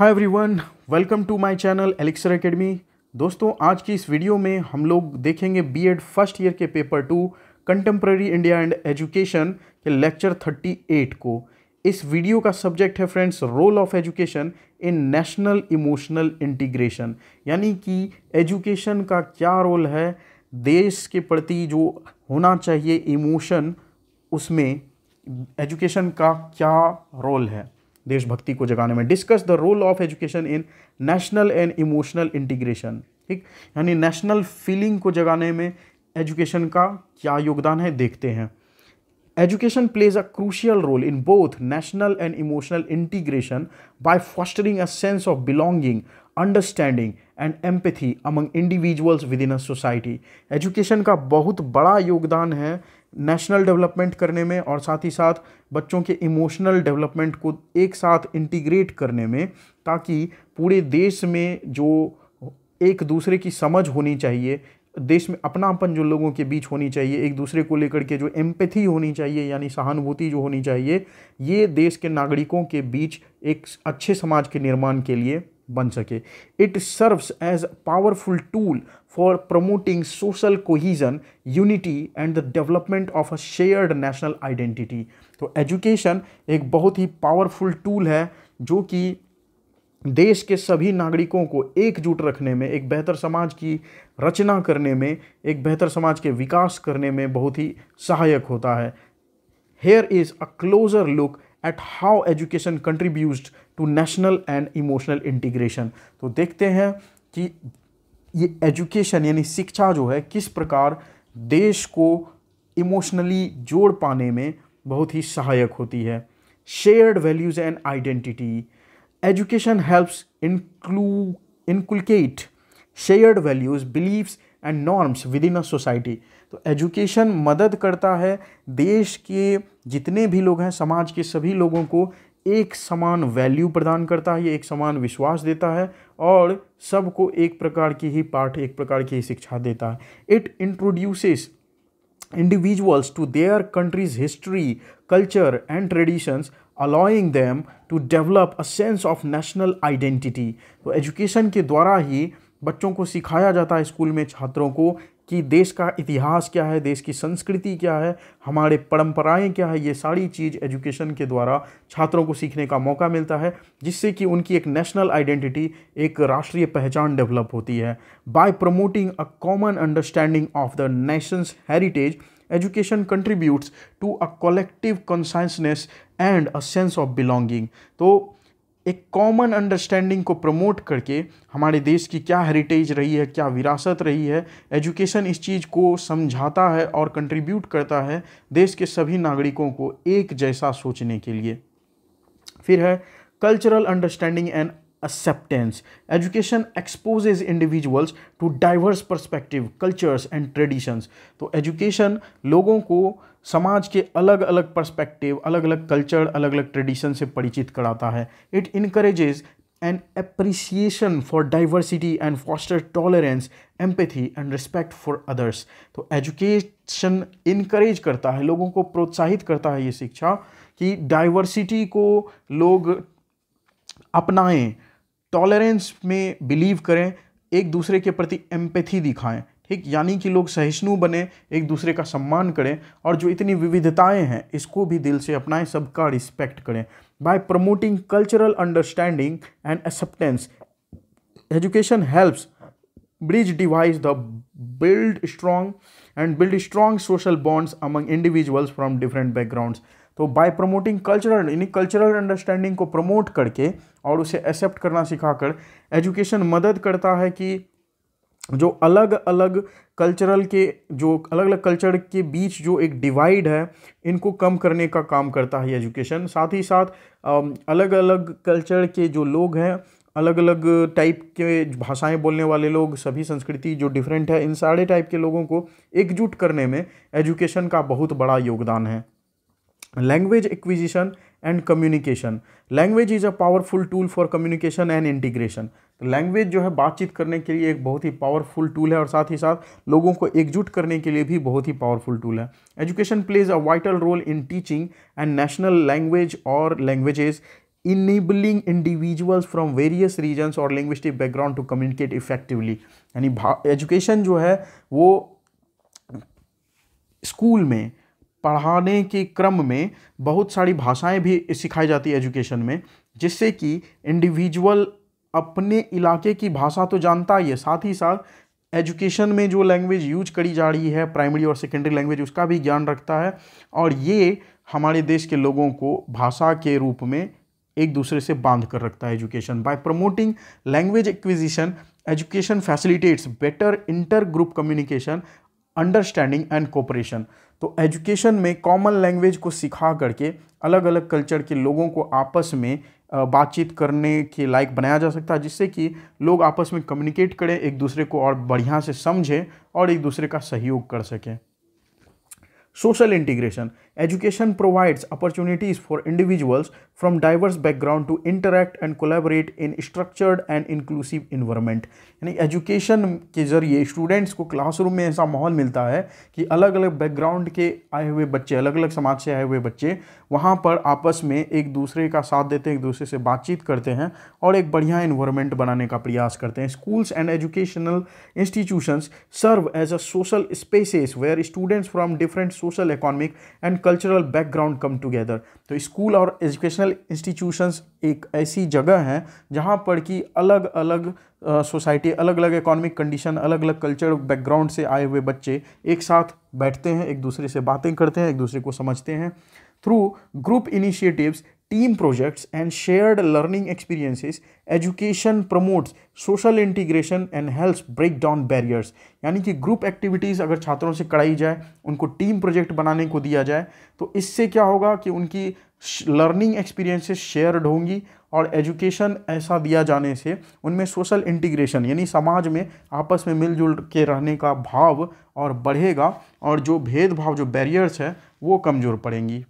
Hi everyone welcome to my channel Elixir academy दोस्तों, आज की इस वीडियो में हम लोग देखेंगे बीएड फ़र्स्ट ईयर के paper two contemporary India and education के लेक्चर 38 को। इस वीडियो का सब्जेक्ट है friends role of education in national emotional integration यानी कि एजुकेशन का क्या रोल है, देश के प्रति जो होना चाहिए इमोशन उसमें एजुकेशन का क्या रोल है। देशभक्ति को जगाने में discuss the role of education in national and emotional integration ठीक? यानी नेशनल फीलिंग को जगाने में एजुकेशन का क्या योगदान है, देखते हैं। Education plays a crucial role in both national and emotional integration by fostering a sense of belonging understanding and empathy among individuals within a society education का बहुत बड़ा योगदान है नेशनल डेवलपमेंट करने में और साथ ही साथ बच्चों के इमोशनल डेवलपमेंट को एक साथ इंटीग्रेट करने में ताकि पूरे देश में जो एक दूसरे की समझ होनी चाहिए, देश में अपनापन जो लोगों के बीच होनी चाहिए, एक दूसरे को लेकर के जो एम्पैथी होनी चाहिए, यानी सहानुभूति जो होनी चाहिए, ये देश के नागरिकों के बीच एक अच्छे समाज के निर्माण के लिए बन सके। It serves as powerful tool for promoting social cohesion unity and the development of a shared national identity तो एजुकेशन एक बहुत ही पावरफुल टूल है, जो कि देश के सभी नागरिकों को एकजुट रखने में, एक बेहतर समाज की रचना करने में, एक बेहतर समाज के विकास करने में बहुत ही सहायक होता है। Here is a closer look at how education contributes to national and emotional integration तो देखते हैं कि ये एजुकेशन यानी शिक्षा जो है, किस प्रकार देश को इमोशनली जोड़ पाने में बहुत ही सहायक होती है। Shared values and identity education helps inclu inculcate shared values beliefs and norms within a society तो एजुकेशन मदद करता है देश के जितने भी लोग हैं, समाज के सभी लोगों को एक समान वैल्यू प्रदान करता है या एक समान विश्वास देता है और सबको एक प्रकार की ही पाठ, एक प्रकार की ही शिक्षा देता है। It introduces individuals to their country's history culture and traditions allowing them to develop a sense of national identity तो एजुकेशन के द्वारा ही बच्चों को सिखाया जाता है स्कूल में छात्रों को कि देश का इतिहास क्या है, देश की संस्कृति क्या है, हमारे परंपराएँ क्या है, ये सारी चीज़ एजुकेशन के द्वारा छात्रों को सीखने का मौका मिलता है, जिससे कि उनकी एक नेशनल आइडेंटिटी, एक राष्ट्रीय पहचान डेवलप होती है। By promoting a common understanding of the nation's heritage education contributes to a collective consciousness and a sense of belonging तो एक कॉमन अंडरस्टैंडिंग को प्रमोट करके हमारे देश की क्या हेरिटेज रही है, क्या विरासत रही है एजुकेशन इस चीज़ को समझाता है और कंट्रीब्यूट करता है देश के सभी नागरिकों को एक जैसा सोचने के लिए। फिर है cultural understanding and acceptance. Education exposes individuals to diverse perspective, cultures and traditions. तो education लोगों को समाज के अलग अलग पर्सपेक्टिव अलग अलग कल्चर अलग अलग ट्रेडिशन से परिचित कराता है it encourages an appreciation for diversity and foster tolerance empathy and respect for others तो एजुकेशन इनकरेज करता है लोगों को प्रोत्साहित करता है ये शिक्षा कि डाइवर्सिटी को लोग अपनाएँ टॉलरेंस में बिलीव करें, एक दूसरे के प्रति एम्पैथी दिखाएँ। ठीक? यानी कि लोग सहिष्णु बने, एक दूसरे का सम्मान करें और जो इतनी विविधताएँ हैं, इसको भी दिल से अपनाएँ, सबका रिस्पेक्ट करें। By promoting cultural understanding and acceptance education helps bridge divides the build strong and build strong social bonds among individuals from different backgrounds तो बाय प्रमोटिंग कल्चरल यानी कल्चरल अंडरस्टैंडिंग को प्रमोट करके और उसे एक्सेप्ट करना सिखाकर education मदद करता है कि जो अलग अलग कल्चरल के जो अलग अलग कल्चर के बीच जो एक डिवाइड है, इनको कम करने का काम करता है एजुकेशन साथ ही साथ अलग अलग कल्चर के जो लोग हैं, अलग अलग टाइप के भाषाएँ बोलने वाले लोग, सभी संस्कृति जो डिफरेंट है, इन सारे टाइप के लोगों को एकजुट करने में एजुकेशन का बहुत बड़ा योगदान है। Acquisition and communication language is a powerful tool for communication and integration तो लैंग्वेज जो है बातचीत करने के लिए एक बहुत ही पावरफुल टूल है और साथ ही साथ लोगों को एकजुट करने के लिए भी बहुत ही पावरफुल टूल है। Education plays a vital role in teaching and national language और languages enabling individuals from various regions और linguistic background to communicate effectively यानी एजुकेशन जो है वो स्कूल में पढ़ाने के क्रम में बहुत सारी भाषाएँ भी सिखाई जाती है एजुकेशन में, जिससे कि इंडिविजुअल अपने इलाके की भाषा तो जानता ही है, साथ ही साथ एजुकेशन में जो लैंग्वेज यूज़ करी जा रही है प्राइमरी और सेकेंडरी लैंग्वेज उसका भी ज्ञान रखता है और ये हमारे देश के लोगों को भाषा के रूप में एक दूसरे से बाँध कर रखता है education by promoting language acquisition education facilitates better inter group communication understanding and cooperation तो एजुकेशन में कॉमन लैंग्वेज को सिखा करके अलग अलग कल्चर के लोगों को आपस में बातचीत करने के लायक बनाया जा सकता है, जिससे कि लोग आपस में कम्युनिकेट करें, एक दूसरे को और बढ़िया से समझें और एक दूसरे का सहयोग कर सकें। Social integration education provides opportunities for individuals from diverse background to interact and collaborate in structured and inclusive environment. यानी एजुकेशन के ज़रिए स्टूडेंट्स को क्लासरूम में ऐसा माहौल मिलता है कि अलग अलग बैकग्राउंड के आए हुए बच्चे अलग अलग समाज से आए हुए बच्चे, वहाँ पर आपस में एक दूसरे का साथ देते हैं, एक दूसरे से बातचीत करते हैं और एक बढ़िया इन्वायरमेंट बनाने का प्रयास करते हैं schools and educational institutions serve as a social spaces where students from different social economic and cultural background come together तो स्कूल और एजुकेशनल इंस्टीट्यूशंस एक ऐसी जगह हैं जहाँ पर कि अलग अलग सोसाइटी अलग अलग इकोनॉमिक कंडीशन अलग अलग कल्चर बैकग्राउंड से आए हुए बच्चे एक साथ बैठते हैं, एक दूसरे से बातें करते हैं, एक दूसरे को समझते हैं। Through group initiatives team projects and shared learning experiences, education promotes social integration and helps break down barriers यानी कि ग्रुप एक्टिविटीज़ अगर छात्रों से कराई जाए, उनको टीम प्रोजेक्ट बनाने को दिया जाए तो इससे क्या होगा कि उनकी लर्निंग एक्सपीरियंसेस शेयर्ड होंगी और एजुकेशन ऐसा दिया जाने से उनमें सोशल इंटीग्रेशन यानी समाज में आपस में मिलजुल के रहने का भाव और बढ़ेगा और जो भेदभाव, जो बैरियर्स है, वो कमज़ोर पड़ेंगी।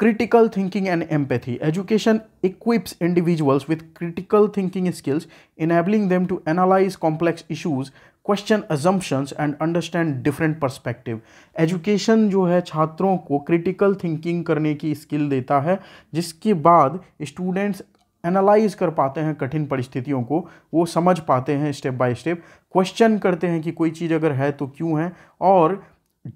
Critical thinking and empathy education equips individuals with critical thinking skills enabling them to analyse complex issues question assumptions and understand different perspective education जो है छात्रों को क्रिटिकल थिंकिंग करने की स्किल देता है, जिसके बाद स्टूडेंट्स एनालाइज कर पाते हैं कठिन परिस्थितियों को, वो समझ पाते हैं स्टेप बाय स्टेप क्वेश्चन करते हैं कि कोई चीज़ अगर है तो क्यों है? और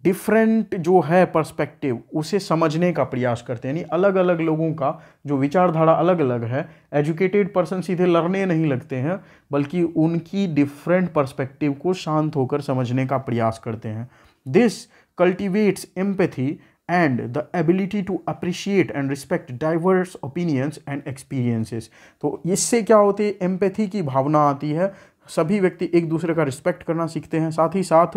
डिफरेंट जो है पर्सपेक्टिव उसे समझने का प्रयास करते हैं। यानी अलग अलग लोगों का जो विचारधारा अलग अलग है एजुकेटेड पर्सन सीधे लड़ने नहीं लगते हैं, बल्कि उनकी डिफरेंट पर्सपेक्टिव को शांत होकर समझने का प्रयास करते हैं। This cultivates empathy and the ability to appreciate and respect diverse opinions and experiences तो इससे क्या होती है? एम्पैथी की भावना आती है। सभी व्यक्ति एक दूसरे का रिस्पेक्ट करना सीखते हैं। साथ ही साथ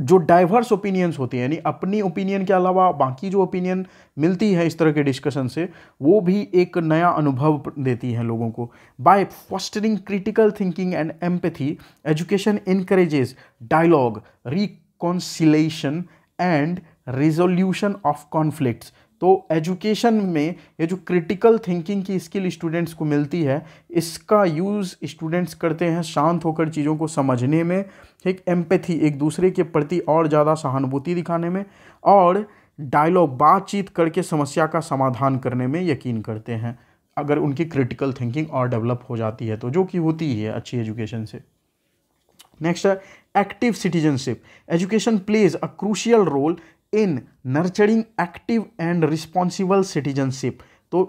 जो डाइवर्स ओपिनियंस होती हैं, यानी अपनी ओपिनियन के अलावा बाकी जो ओपिनियन मिलती है इस तरह के डिस्कशन से, वो भी एक नया अनुभव देती हैं लोगों को। By fostering critical thinking and empathy education encourages dialogue reconciliation and resolution of conflicts तो एजुकेशन में ये जो क्रिटिकल थिंकिंग की स्किल स्टूडेंट्स को मिलती है, इसका यूज़ स्टूडेंट्स करते हैं शांत होकर चीज़ों को समझने में एक एम्पैथी एक दूसरे के प्रति और ज़्यादा सहानुभूति दिखाने में और डायलॉग बातचीत करके समस्या का समाधान करने में यकीन करते हैं। अगर उनकी क्रिटिकल थिंकिंग और डेवलप हो जाती है तो जो कि होती ही है अच्छी एजुकेशन से। नेक्स्ट है active citizenship education plays a crucial role in nurturing active and responsible citizenship तो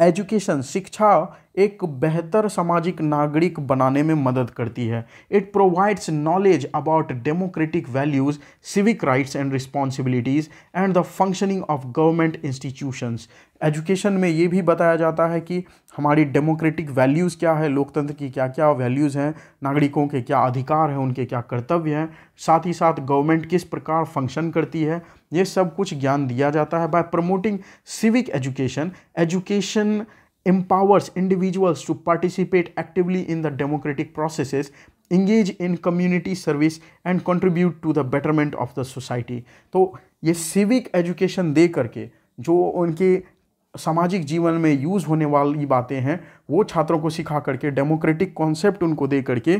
एजुकेशन, शिक्षा एक बेहतर सामाजिक नागरिक बनाने में मदद करती है। It provides knowledge about democratic values civic rights and responsibilities and the functioning of government institutions education में ये भी बताया जाता है कि हमारी डेमोक्रेटिक वैल्यूज़ क्या है, लोकतंत्र की क्या क्या वैल्यूज़ हैं, नागरिकों के क्या अधिकार हैं, उनके क्या कर्तव्य हैं, साथ ही साथ गवर्नमेंट किस प्रकार फ़ंक्शन करती है ये सब कुछ ज्ञान दिया जाता है by promoting civic education education empowers individuals to participate actively in the democratic process engage in community service and contribute to the betterment of the society तो ये सिविक एजुकेशन दे करके जो उनके सामाजिक जीवन में यूज़ होने वाली बातें हैं, वो छात्रों को सिखा करके डेमोक्रेटिक कॉन्सेप्ट उनको दे करके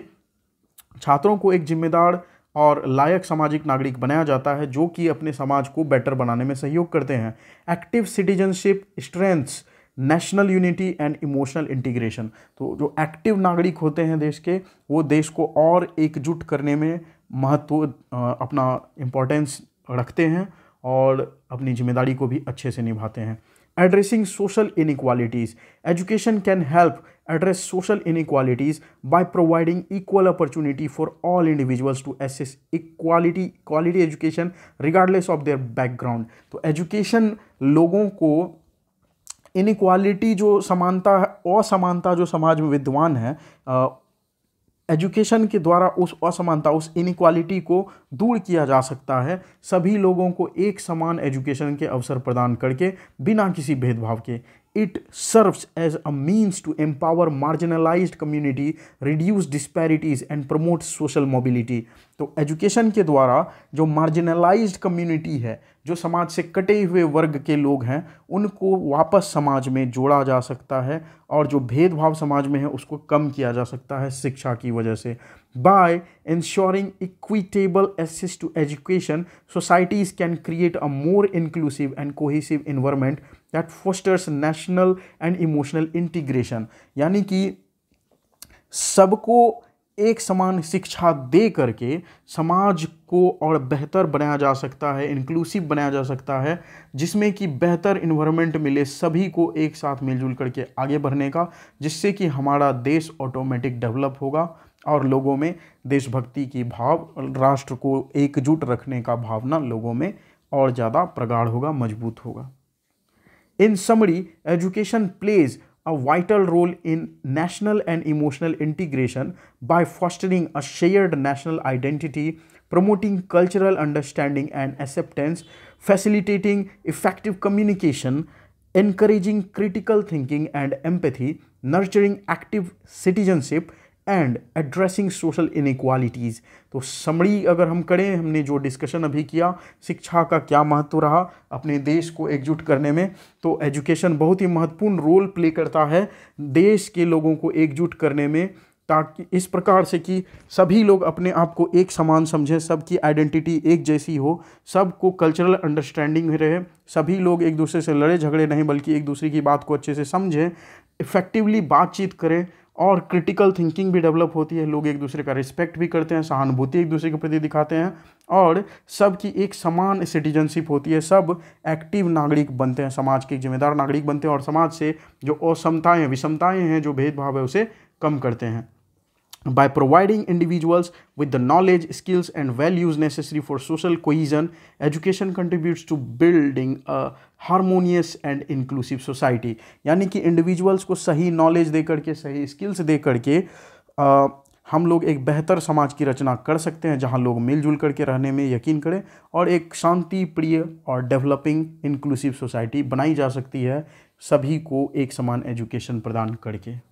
छात्रों को एक जिम्मेदार और लायक सामाजिक नागरिक बनाया जाता है, जो कि अपने समाज को बेटर बनाने में सहयोग करते हैं। Active citizenship strengthens national unity and emotional integration तो जो एक्टिव नागरिक होते हैं देश के, वो देश को और एकजुट करने में महत्व अपना इम्पोर्टेंस रखते हैं और अपनी ज़िम्मेदारी को भी अच्छे से निभाते हैं। Addressing social inequalities education can help address social inequalities by providing equal opportunity for all individuals to access equality quality education regardless of their background तो एजुकेशन लोगों को इनक्वालिटी जो समानता, असमानता जो समाज में विद्वान है एजुकेशन के द्वारा उस असमानता, उस इनक्वालिटी को दूर किया जा सकता है। सभी लोगों को एक समान एजुकेशन के अवसर प्रदान करके, बिना किसी भेदभाव के। It serves as a means to empower marginalised community reduce disparities and promote social mobility तो एजुकेशन के द्वारा जो मार्जिनलाइज्ड कम्युनिटी है, जो समाज से कटे हुए वर्ग के लोग हैं, उनको वापस समाज में जोड़ा जा सकता है और जो भेदभाव समाज में है, उसको कम किया जा सकता है शिक्षा की वजह से। By ensuring equitable access to education societies can create a more inclusive and cohesive environment that fosters national and emotional integration यानी कि सबको एक समान शिक्षा दे करके समाज को और बेहतर बनाया जा सकता है इंक्लूसिव बनाया जा सकता है जिसमें कि बेहतर इन्वायरमेंट मिले सभी को एक साथ मिलजुल करके आगे बढ़ने का जिससे कि हमारा देश ऑटोमेटिक डेवलप होगा और लोगों में देशभक्ति की भाव राष्ट्र को एकजुट रखने का भावना लोगों में और ज़्यादा प्रगाढ़ होगा मज़बूत होगा। In summary, education plays a vital role in national and emotional integration by fostering a shared national identity, promoting cultural understanding and acceptance, facilitating effective communication, encouraging critical thinking and empathy, nurturing active citizenship, and addressing social inequalities तो summary अगर हम करें, हमने जो discussion अभी किया, शिक्षा का क्या महत्व रहा, अपने देश को एकजुट करने में तो एजुकेशन बहुत ही महत्वपूर्ण रोल प्ले करता है देश के लोगों को एकजुट करने में, ताकि इस प्रकार से कि सभी लोग अपने आप को एक समान समझें, सबकी आइडेंटिटी एक जैसी हो, सबको कल्चरल अंडरस्टैंडिंग रहे, सभी लोग एक दूसरे से लड़े झगड़े नहीं, बल्कि एक दूसरे की बात को अच्छे से समझें इफ़ेक्टिवली बातचीत करें और क्रिटिकल थिंकिंग भी डेवलप होती है, लोग एक दूसरे का रिस्पेक्ट भी करते हैं, सहानुभूति एक दूसरे के प्रति दिखाते हैं और सबकी एक समान सिटीजनशिप होती है, सब एक्टिव नागरिक बनते हैं, समाज के जिम्मेदार नागरिक बनते हैं और समाज से जो असमताएँ, विषमताएँ हैं, जो भेदभाव है, उसे कम करते हैं। By providing individuals with the knowledge, skills, and values necessary for social cohesion, education contributes to building a harmonious and inclusive society. यानी कि individuals को सही knowledge दे करके सही skills दे करके आ, हम लोग एक बेहतर समाज की रचना कर सकते हैं जहाँ लोग मिलजुल करके रहने में यकीन करें और एक शांति प्रिय और डेवलपिंग इंक्लूसिव सोसाइटी बनाई जा सकती है सभी को एक समान एजुकेशन प्रदान करके